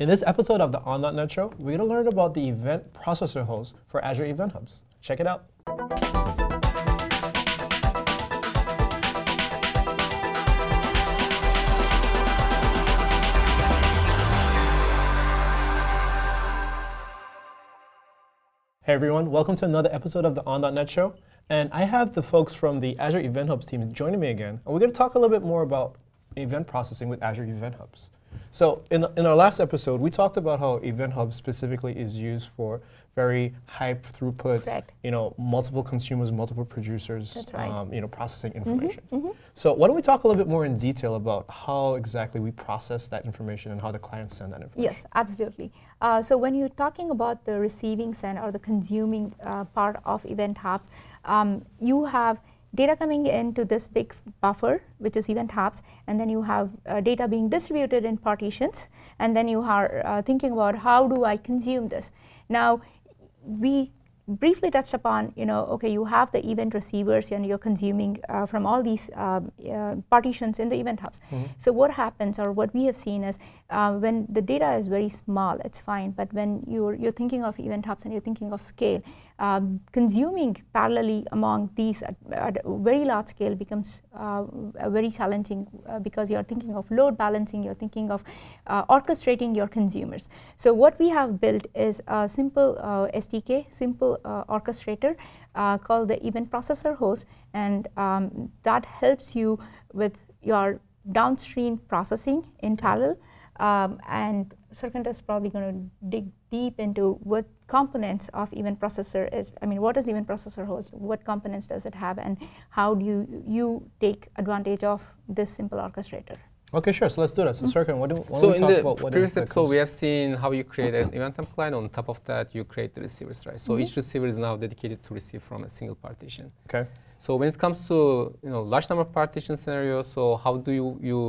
In this episode of the On.NET Show, we're going to learn about the event processor host for Azure Event Hubs. Check it out. Hey everyone, welcome to another episode of the On.NET Show. And I have the folks from the Azure Event Hubs team joining me again. And we're going to talk a little bit more about event processing with Azure Event Hubs. So in, in our last episode, we talked about how Event Hub specifically is used for very high throughput, Correct. you know, multiple consumers, multiple producers, right. um, you know, processing information. So why don't we talk a little bit more in detail about how exactly we process that information and how the clients send that information? Yes, absolutely. Uh, so when you're talking about the receiving send or the consuming uh, part of Event Hub, um, you have data coming into this big buffer, which is Event Hubs, and then you have uh, data being distributed in partitions, and then you are uh, thinking about how do I consume this. Now, we briefly touched upon, you know, okay, you have the event receivers and you're consuming uh, from all these um, uh, partitions in the event hubs. So what happens, or what we have seen is, uh, when the data is very small, it's fine. But when you're you're thinking of event hubs and you're thinking of scale, um, consuming parallelly among these at, at a very large scale becomes uh, uh, very challenging uh, because you're thinking of load balancing, you're thinking of uh, orchestrating your consumers. So what we have built is a simple uh, SDK, simple uh, orchestrator uh, called the event processor host, and um, that helps you with your downstream processing in parallel. Um, and Serkant is probably going to dig deep into what components of event processor is. I mean, what is event processor host? What components does it have, and how do you, you take advantage of this simple orchestrator? Okay, sure. So let's do that. So, Serkant, what do, why don't So we in talk the about what previous is episode, we have seen how you create an event temp client. On top of that, you create the receivers, right? So each receiver is now dedicated to receive from a single partition. Okay. So when it comes to you know large number of partition scenario, so how do you you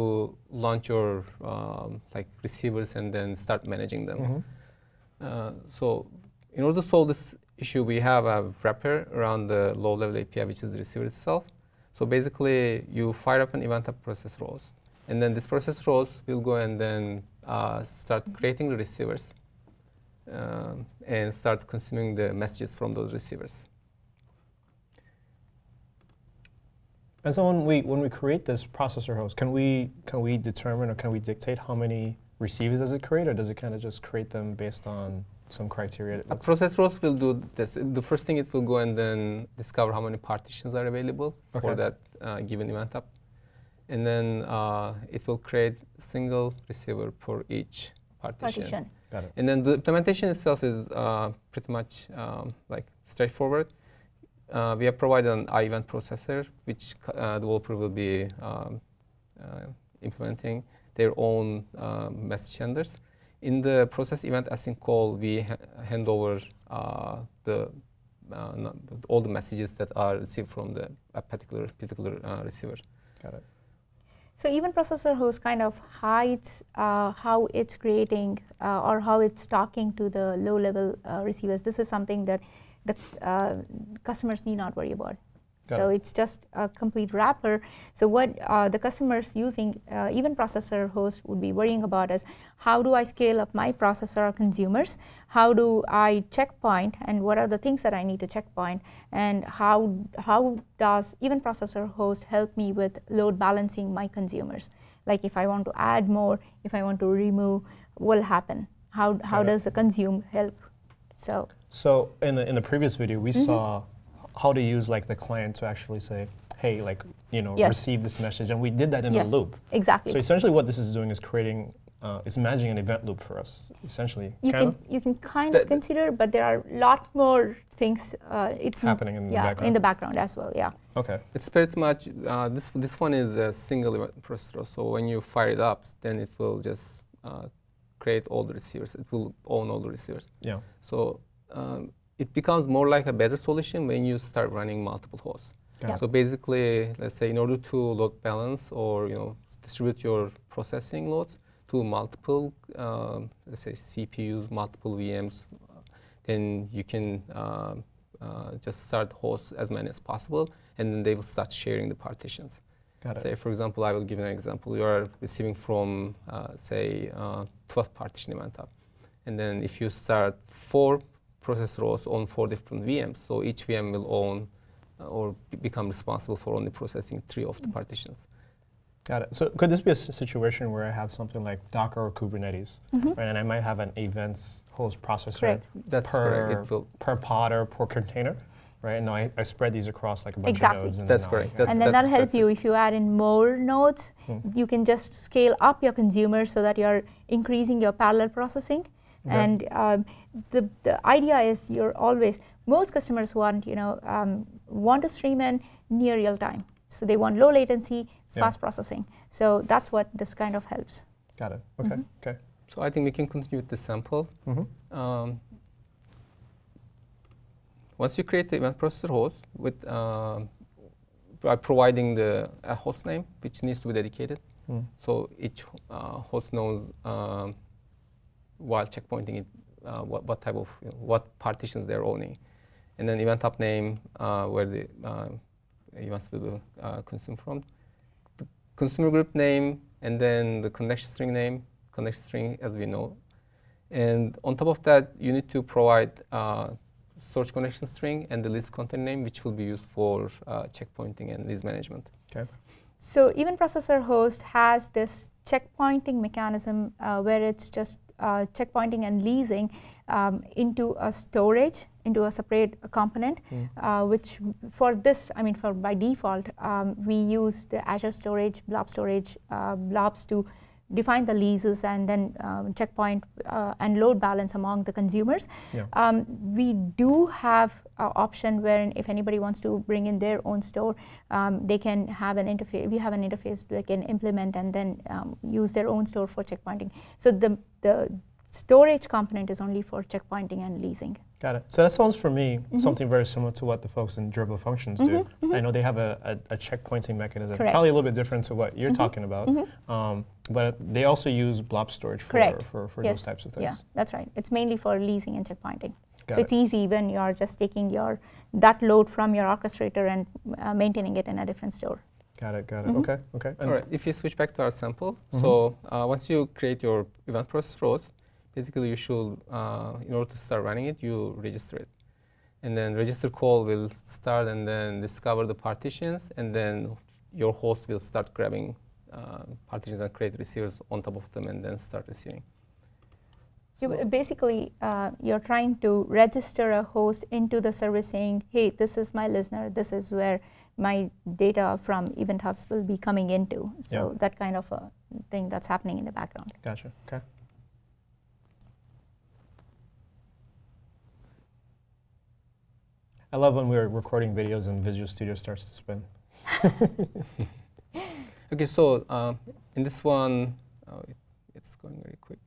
launch your um, like receivers and then start managing them? Mhm. Uh, so in order to solve this issue, we have a wrapper around the low-level API, which is the receiver itself. So basically, you fire up an event hub process roles, and then this process roles will go and then uh, start creating the receivers um, and start consuming the messages from those receivers. And so when we when we create this processor host, can we can we determine or can we dictate how many receivers does it create, or does it kind of just create them based on some criteria? A process host will do this. The first thing it will go and then discover how many partitions are available Okay. for that uh, given event hub. And then uh, it will create single receiver for each partition. Partition. Got it. And then the implementation itself is uh, pretty much um, like straightforward. Uh, we have provided an IEventProcessor, which c- uh, developer will be um, uh, implementing their own um, message handlers. In the process event async call, we ha- hand over uh, the uh, no- all the messages that are received from the a particular particular uh, receiver. Got it. So event processor host kind of hides uh, how it's creating uh, or how it's talking to the low-level uh, receivers. This is something that the uh, customers need not worry about. Got so it. it's just a complete wrapper. So what uh, the customers using uh, event processor host would be worrying about is how do I scale up my processor or consumers? How do I checkpoint and what are the things that I need to checkpoint? And how how does event processor host help me with load balancing my consumers? Like if I want to add more, if I want to remove, what will happen? How how Got it. does the consume help? So So in the in the previous video, we Mm-hmm. saw how to use like the client to actually say, hey, like you know, Yes. receive this message, and we did that in yes, a loop. exactly. So essentially, what this is doing is creating, uh, is managing an event loop for us. Essentially, you kind can of you can kind The- of consider, but there are a lot more things. Uh, it's happening in the yeah, background. in the background as well. Yeah. okay. It's pretty much uh, this. This one is a single event processor. So when you fire it up, then it will just uh, create all the receivers. It will own all the receivers. Yeah. So um, it becomes more like a better solution when you start running multiple hosts. Yeah. So basically, let's say in order to load balance or you know distribute your processing loads to multiple, um, let's say CPUs, multiple VMs, uh, then you can um, uh, just start hosts as many as possible, and then they will start sharing the partitions. Got it. Say, for example, I will give you an example. You are receiving from, uh, say, uh, 12 partition event hub. And then if you start four process rows on four different VMs, so each VM will own uh, or become responsible for only processing three of the partitions. Got it. So could this be a situation where I have something like Docker or Kubernetes, Mhm. right? And I might have an events host processor Correct. That's per, correct. It will, per pod or per container, right? And now I, I spread these across like a bunch Exactly. of nodes. And That's then I'll- correct. That's- and then that'll help that's you if you add in more nodes. Hmm. You can just scale up your consumers so that you're increasing your parallel processing. Okay. And um, the the idea is you're always most customers want you know um, want to stream in near real time. So they want low latency, Yeah. fast processing. So that's what this kind of helps. Got it. Okay. Mhm. Okay. so I think we can continue with the sample. hmm Um, once you create the event processor host with um, by providing the a host name which needs to be dedicated, Mm. so each uh, host knows um, while checkpointing it uh, what, what type of you know, what partitions they're owning, and then event hub name uh, where the uh, events will be uh, consumed from, the consumer group name, and then the connection string name, connection string as we know, and on top of that, you need to provide uh, storage connection string and the list content name, which will be used for uh, checkpointing and lease management. Okay. So event processor host has this checkpointing mechanism uh, where it's just uh, checkpointing and leasing um, into a storage, into a separate component, Mm. uh, which for this, I mean, for by default, um, we use the Azure Storage, Blob Storage, uh, blobs to define the leases and then um, checkpoint uh, and load balance among the consumers. Yeah. Um, we do have an option wherein if anybody wants to bring in their own store, um, they can have an interface. We have an interface they can implement and then um, use their own store for checkpointing. So the the storage component is only for checkpointing and leasing. Got it. So that sounds for me Mhm. something very similar to what the folks in Durable Functions do. Mhm, mhm. I know they have a, a, a checkpointing mechanism, Correct. probably a little bit different to what you're Mhm, talking about. mhm. Um, but they also use blob storage for, Correct. for, for Yes. those types of things. Yeah, that's right. It's mainly for leasing and checkpointing. Got so it. it's easy when you're just taking your that load from your orchestrator and uh, maintaining it in a different store. Got it. Got it. Mhm. Okay. Okay. And All right, if you switch back to our sample, Mhm. so uh, once you create your event process rows, basically you should, uh, in order to start running it, you register it. And then register call will start and then discover the partitions, and then your host will start grabbing uh, partitions and create receivers on top of them and then start receiving. You, basically, uh, you're trying to register a host into the service saying, hey, this is my listener, this is where my data from Event Hubs will be coming into. So Yeah. that kind of a thing that's happening in the background. Gotcha. Okay. I love when we're recording videos and Visual Studio starts to spin. Okay, so uh, in this one, oh, it, it's going very quick.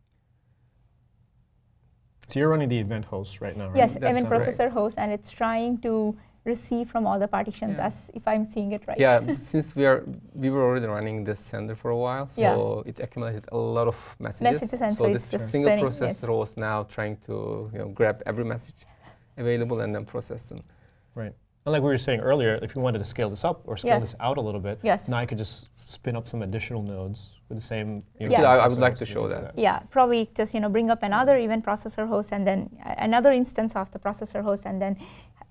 So you're running the event host right now, right? Yes, That's event right. processor host, and it's trying to receive from all the partitions Yeah. as if I'm seeing it right. Yeah, since we are we were already running this sender for a while, so Yeah. it accumulated a lot of messages. Messages and so so this just single spinning, processor yes. was now trying to you know grab every message available and then process them. And like we were saying earlier, if you wanted to scale this up or scale Yes. this out a little bit, Yes. now I could just spin up some additional nodes with the same. You know, Yeah. I, I would like to show and things that. Yeah, probably just you know bring up another event processor host and then uh, another instance of the processor host, and then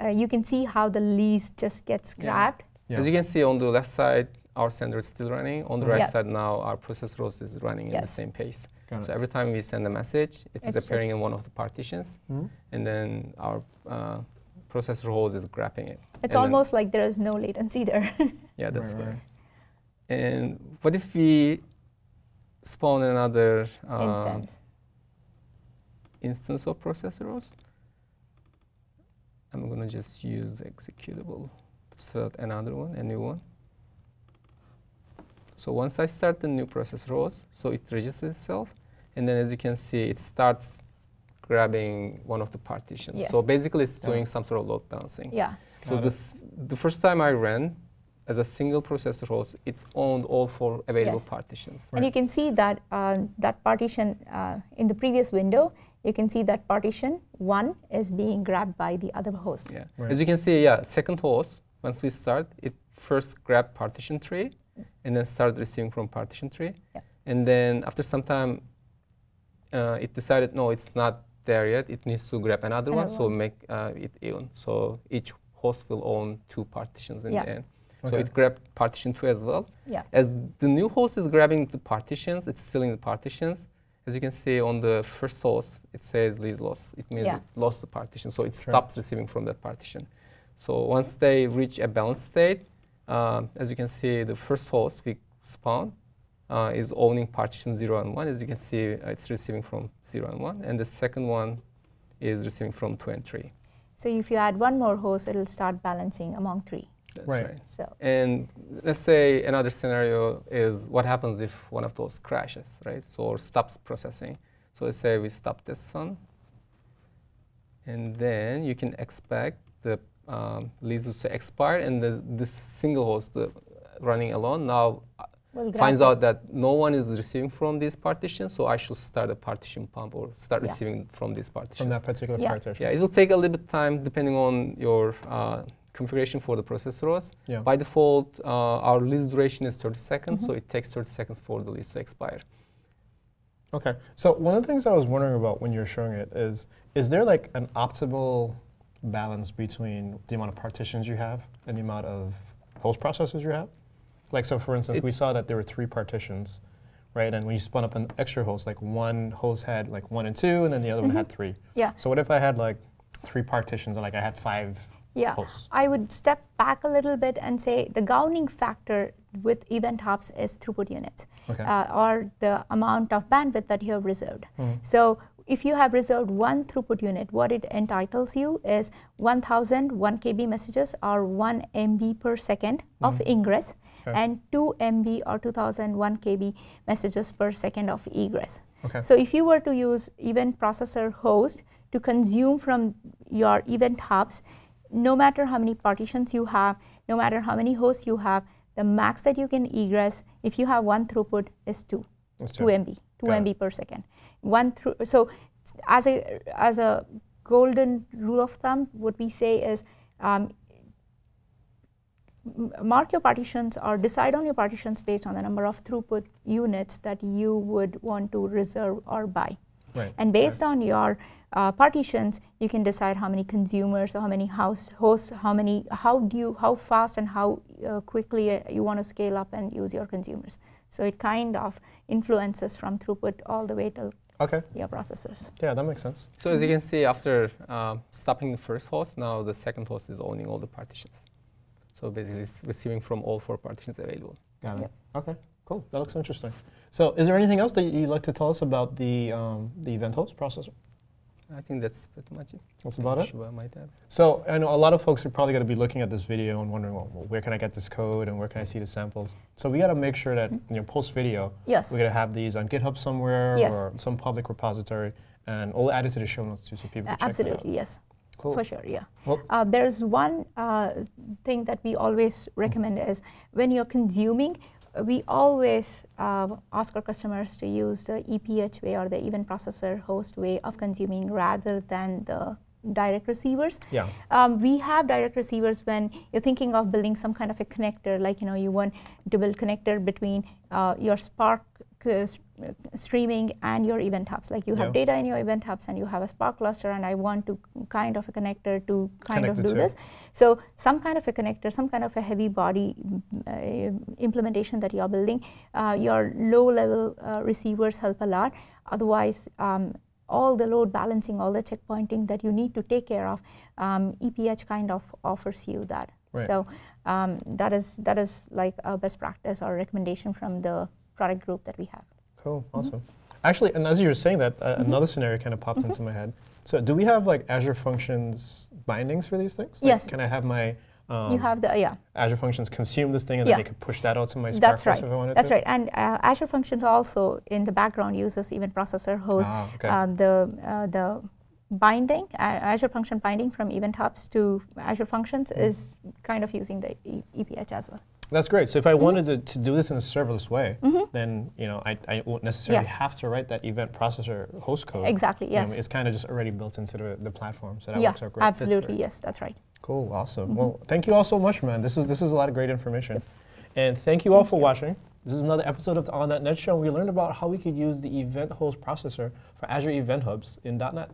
uh, you can see how the lease just gets Yeah. grabbed. Yeah. As you can see on the left side, our sender is still running. On the Mhm. right Yeah. side now, our processor host is running at the same pace. Got it. So every time we send a message, it is It's appearing in one of the partitions, Mhm. and then our uh, processor host is grabbing it. It's And almost like there is no latency there. Yeah, that's Right, right. right. And what if we spawn another uh, instance. instance of processor host? I'm gonna just use executable to start another one, a new one. So once I start the new processor host, so it registers itself, and then as you can see, it starts grabbing one of the partitions. Yes. So basically, it's Yeah. doing some sort of load balancing. Yeah, So Got it. this, the first time I ran as a single processor host, it owned all four available Yes. partitions. and you can see that uh, that partition uh, in the previous window. You can see that partition one is being grabbed by the other host. Yeah. Right. As you can see, yeah, second host, once we start, it first grabbed partition three, and then started receiving from partition three. Yeah. And then after some time, uh, it decided no, it's not there yet. It needs to grab another, one, Another so make uh, it even. So each host will own two partitions in Yeah. the end. So it grabbed partition two as well. Yeah. As the new host is grabbing the partitions, it's stealing the partitions. As you can see on the first host, it says lease lost. It means Yeah. it lost the partition, so it Sure. stops receiving from that partition. So once they reach a balanced state, um, as you can see, the first host we spawn uh, is owning partition 0 and 1. As you can see, uh, it's receiving from 0 and 1. And the second one is receiving from 2 and 3. So if you add one more host, it'll start balancing among three. That's Right. right. So And let's say another scenario is what happens if one of those crashes, right? So or stops processing. So let's say we stop this one, and then you can expect the um, leases to expire, and the, this single host the, running alone now we'll finds out that no one is receiving from this partition, so I should start a partition pump or start Yeah. receiving from this partition. From that particular Yeah. partition. Yeah, it will take a little bit of time depending on your uh, configuration for the processor Yeah. By default, uh, our lease duration is 30 seconds, so Mhm. it takes 30 seconds for the lease to expire. Okay. So one of the things I was wondering about when you're showing it is, is there like an optimal balance between the amount of partitions you have and the amount of host processors you have? Like, so for instance, It- we saw that there were three partitions, right? And when you spun up an extra host, like one host had like one and two, and then the other one had three. Yeah. So what if I had like three partitions, and like I had five Yeah. hosts? I would step back a little bit and say the gowning factor with event hubs is throughput units Okay. uh, or the amount of bandwidth that you have reserved. Mhm. So if you have reserved one throughput unit, what it entitles you is 1000 1 KB messages or 1 MB per second of Mhm. ingress Okay. and 2 MB or 2001 KB messages per second of egress. Okay. So if you were to use event processor host to consume from your event hubs, no matter how many partitions you have, no matter how many hosts you have, the max that you can egress, if you have one throughput, is 2. Let's 2 do. MB, 2 Got it. MB per second. One through so as a as a golden rule of thumb, what we say is um, mark your partitions or decide on your partitions based on the number of throughput units that you would want to reserve or buy. Right. And based on your uh, partitions, you can decide how many consumers or how many house hosts, how many, how do you, how fast and how uh, quickly uh, you want to scale up and use your consumers. So it kind of influences from throughput all the way to Okay. your processors. Yeah, that makes sense. So as you can see, after uh, stopping the first host, now the second host is owning all the partitions. So basically, it's receiving from all four partitions available. Got it. Yep. Okay. Cool. That looks interesting. So, is there anything else that you'd like to tell us about the um, the event host processor? I think that's pretty much it. That's about it. Shubha might have. So I know a lot of folks are probably going to be looking at this video and wondering, well, where can I get this code and where can I see the samples? So we got to make sure that you know post video Yes. we're going to have these on GitHub somewhere Yes. or some public repository, and we'll add it to the show notes too, so people Uh, can check that out. absolutely, yes. Cool. For sure, yeah. Well- uh, there's one uh, thing that we always recommend is when you're consuming, we always uh, ask our customers to use the EPH way or the event processor host way of consuming rather than the direct receivers. Yeah. Um, we have direct receivers when you're thinking of building some kind of a connector, like you know you want to build connector between uh, your Spark uh, streaming and your event hubs. Like you have Yeah. data in your event hubs and you have a Spark cluster, and I want to kind of a connector to kind Connect of do this. So some kind of a connector, some kind of a heavy body uh, implementation that you're building, uh, your low-level uh, receivers help a lot. Otherwise, um, all the load balancing, all the checkpointing that you need to take care of, um, EPH kind of offers you that. Right. So um, that is that is like a best practice or recommendation from the product group that we have. Cool. Mm-hmm. Awesome. Actually, and as you were saying that, uh, another scenario kind of popped Mm-hmm. into my head. So, do we have like Azure Functions bindings for these things? Like, Yes. Can I have my um, you have the yeah. Azure Functions consume this thing and Yeah. then they could push that out to my Spark That's right. if I wanted That's to? right. And uh, Azure Functions also in the background uses event processor host Ah, okay. um, the uh, the binding uh, Azure Function binding from Event Hubs to Azure Functions Mm. is kind of using the e- EPH as well. That's great. So if. I wanted to, to do this in a serverless way, then you know I, I won't necessarily Yes. have to write that event processor host code. Exactly. You know, Yes. it's kind of just already built into the, the platform, so that yeah. works out great. Absolutely. Yes. That's right. Cool, awesome. Mm-hmm. Well, thank you all so much, man. This was this is a lot of great information. And thank you all Thank for you. watching. This is another episode of the On .NET Show. and We learned about how we could use the Event Host processor for Azure Event Hubs in .NET.